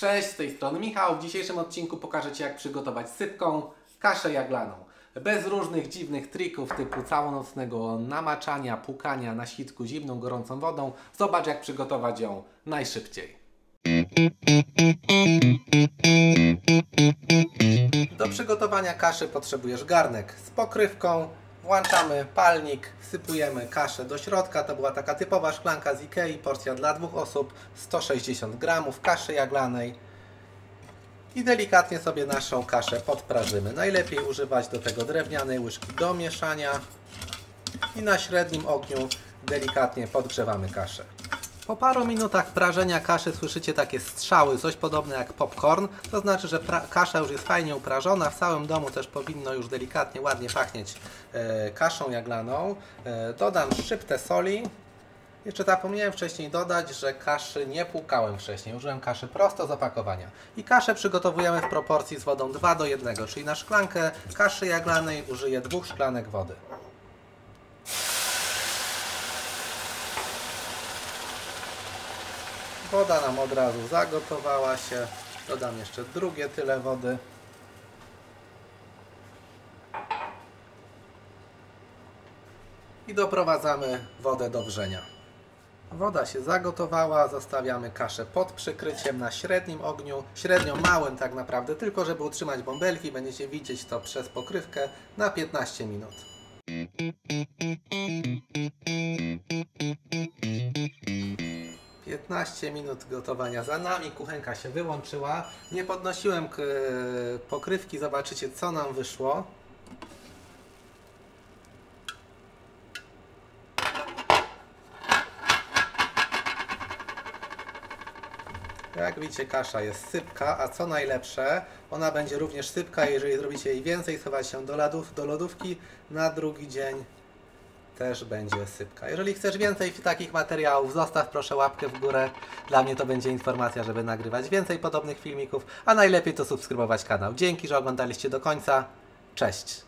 Cześć, z tej strony Michał. W dzisiejszym odcinku pokażę Ci jak przygotować sypką kaszę jaglaną. Bez różnych dziwnych trików typu całonocnego namaczania, pukania na sitku zimną, gorącą wodą. Zobacz jak przygotować ją najszybciej. Do przygotowania kaszy potrzebujesz garnek z pokrywką. Włączamy palnik, wsypujemy kaszę do środka. To była taka typowa szklanka z Ikei, porcja dla dwóch osób, 160 gramów kaszy jaglanej. I delikatnie sobie naszą kaszę podprażymy. Najlepiej używać do tego drewnianej łyżki do mieszania. I na średnim ogniu delikatnie podgrzewamy kaszę. Po paru minutach prażenia kaszy słyszycie takie strzały, coś podobne jak popcorn. To znaczy, że kasza już jest fajnie uprażona. W całym domu też powinno już delikatnie, ładnie pachnieć e, kaszą jaglaną. E, dodam szczyptę soli. Jeszcze zapomniałem wcześniej dodać, że kaszy nie płukałem wcześniej. Użyłem kaszy prosto z opakowania. I kaszę przygotowujemy w proporcji z wodą 2 do 1, czyli na szklankę kaszy jaglanej użyję dwóch szklanek wody. Woda nam od razu zagotowała się. Dodam jeszcze drugie tyle wody. I doprowadzamy wodę do wrzenia. Woda się zagotowała, zostawiamy kaszę pod przykryciem na średnim ogniu, średnio małym tak naprawdę, tylko żeby utrzymać bąbelki, będziecie widzieć to przez pokrywkę na 15 minut. 15 minut gotowania za nami, kuchenka się wyłączyła. Nie podnosiłem pokrywki, zobaczycie co nam wyszło. Jak widzicie, kasza jest sypka, a co najlepsze, ona będzie również sypka, jeżeli zrobicie jej więcej, schować się do, lodów, do lodówki na drugi dzień też będzie sypka. Jeżeli chcesz więcej takich materiałów, zostaw proszę łapkę w górę. Dla mnie to będzie informacja, żeby nagrywać więcej podobnych filmików, a najlepiej to subskrybować kanał. Dzięki, że oglądaliście do końca. Cześć!